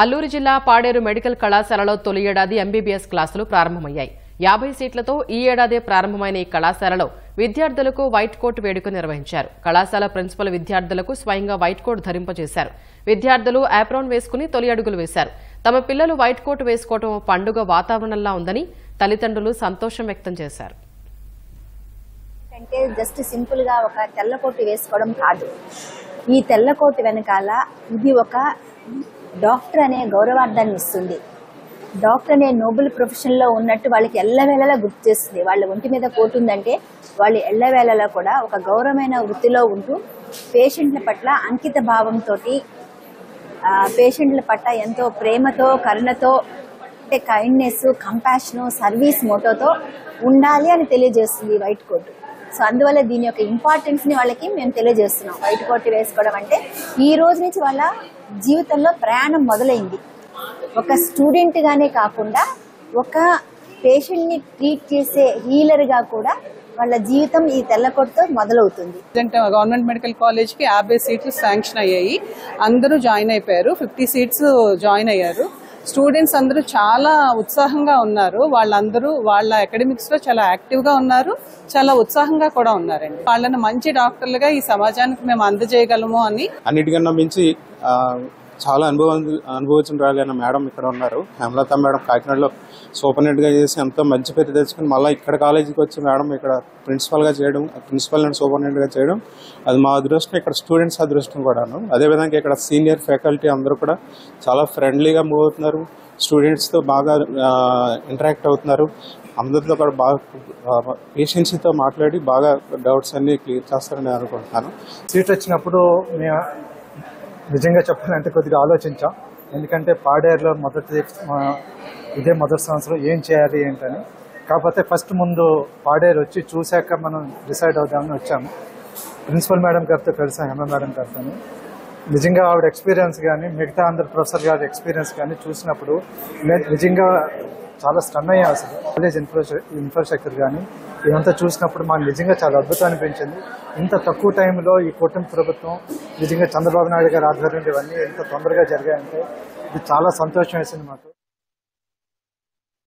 అల్లూరు జిల్లా పాడేరు మెడికల్ కళాశాలలో తొలి ఏడాది ఎంబీబీఎస్ క్లాసులు ప్రారంభమయ్యాయి. యాభై సీట్లతో ఈ ఏడాది ప్రారంభమైన ఈ కళాశాలలో విద్యార్థులకు వైట్ కోట్ వేడుక నిర్వహించారు. కళాశాల ప్రిన్సిపల్ విద్యార్థులకు స్వయంగా వైట్ కోట్ ధరింపజేశారు. విద్యార్థులు ఆప్రాన్ వేసుకుని తొలి అడుగులు వేశారు. తమ పిల్లలు వైట్ కోట్ వేసుకోవడం పండుగ వాతావరణంలా ఉందని తల్లిదండ్రులు సంతోషం వ్యక్తం చేశారు. అంటే జస్ట్ సింపుల్గా ఒక తెల్ల కోటు వేసుకోవడం కాదు. ఈ తెల్ల కోటు వెనకాల ఇది ఒక డాక్టర్ అనే గౌరవార్థాన్ని ఇస్తుంది. డాక్టర్ అనే నోబుల్ ప్రొఫెషన్లో ఉన్నట్టు వాళ్ళకి ఎల్లవేళలా గుర్తు చేస్తుంది. వాళ్ళ ఒంటి మీద కోటు ఉందంటే వాళ్ళు ఎల్లవేళలా కూడా ఒక గౌరవమైన వృత్తిలో ఉంటూ పేషెంట్ల పట్ల అంకిత భావంతో పేషెంట్ల పట్ల ఎంతో ప్రేమతో కరుణతో అంటే కైండ్నెస్ కంపాషను సర్వీస్ మోటోతో ఉండాలి అని తెలియజేస్తుంది వైట్ కోటు. సో అందువల్ల దీని యొక్క ఇంపార్టెన్స్ని వాళ్ళకి మేము తెలియజేస్తున్నాం. వైట్ కోట్ వేసుకోవడం అంటే ఈ రోజు నుంచి వాళ్ళ జీవితంలో ప్రయాణం మొదలైంది. ఒక స్టూడెంట్ గానే కాకుండా ఒక పేషెంట్ని ట్రీట్ చేసే హీలర్గా కూడా వాళ్ళ జీవితం ఈ తెల్లకోటతో మొదలవుతుంది. ప్రజెంట్ గవర్నమెంట్ మెడికల్ కాలేజ్కి యాభై సీట్లు శాంక్షన్ అయ్యాయి. అందరూ జాయిన్ అయిపోయారు. ఫిఫ్టీ సీట్స్ జాయిన్ అయ్యారు. స్టూడెంట్స్ అందరూ చాలా ఉత్సాహంగా ఉన్నారు. వాళ్ళందరూ వాళ్ళ అకాడమిక్స్లో చాలా యాక్టివ్గా ఉన్నారు. చాలా ఉత్సాహంగా కూడా ఉన్నారండి. వాళ్ళని మంచి డాక్టర్లుగా ఈ సమాజానికి మేము అందజేయగలము అని అన్నిటికన్నా మించి చాలా అనుభవం అనుభవించిన మేడం ఇక్కడ ఉన్నారు. హేమలత మేడం కాకినాడలో సూపరింటెండెంట్గా చేసి ఎంతో మంచి పేరు తెచ్చుకుని మళ్ళీ ఇక్కడ కాలేజీకి వచ్చి మేడం ఇక్కడ ప్రిన్సిపల్గా చేయడం ప్రిన్సిపల్ అండ్ సూపరింటెండెంట్ చేయడం అది మా అదృష్టం. ఇక్కడ స్టూడెంట్స్ అదృష్టం కూడాను. అదేవిధంగా ఇక్కడ సీనియర్ ఫ్యాకల్టీ అందరూ కూడా చాలా ఫ్రెండ్లీగా మూవ్ అవుతున్నారు. స్టూడెంట్స్తో బాగా ఇంటరాక్ట్ అవుతున్నారు. అందరితో కూడా బాగా పేషెన్సీతో మాట్లాడి బాగా డౌట్స్ అన్ని క్లియర్ చేస్తారని నేను అనుకుంటున్నాను. సీట్ వచ్చినప్పుడు మేము నిజంగా చెప్పాలంటే కొద్దిగా ఆలోచించాం. ఎందుకంటే పాడేరులో మొదటి మా- ఇదే మొదటి సంవత్సరం ఏం చేయాలి ఏంటని. కాకపోతే ఫస్ట్ ముందు పాడేరు వచ్చి చూశాక మనం డిసైడ్ అవుదామని వచ్చాము. ప్రిన్సిపల్ మేడం గారితో కలిసాం హేమ మేడం గారితో నిజంగా ఆవిడ ఎక్స్పీరియన్స్ కానీ మిగతా అందరు ప్రొఫెసర్ గారి ఎక్స్పీరియన్స్ కానీ చూసినప్పుడు నిజంగా చాలా స్టన్ అయ్యాం అసలు. కాలేజ్ ఇన్ఫ్రాస్ట్రక్చర్ కానీ ఇదంతా చూసినప్పుడు మాకు నిజంగా చాలా అద్భుతం అనిపించింది. ఇంత తక్కువ టైంలో ఈ కూటమి ప్రభుత్వం నిజంగా చంద్రబాబు నాయుడు గారి ఆధ్వర్యంలో ఇవన్నీ ఎంత తొందరగా జరిగాయంటే ఇది చాలా సంతోషం వేసింది మాకు.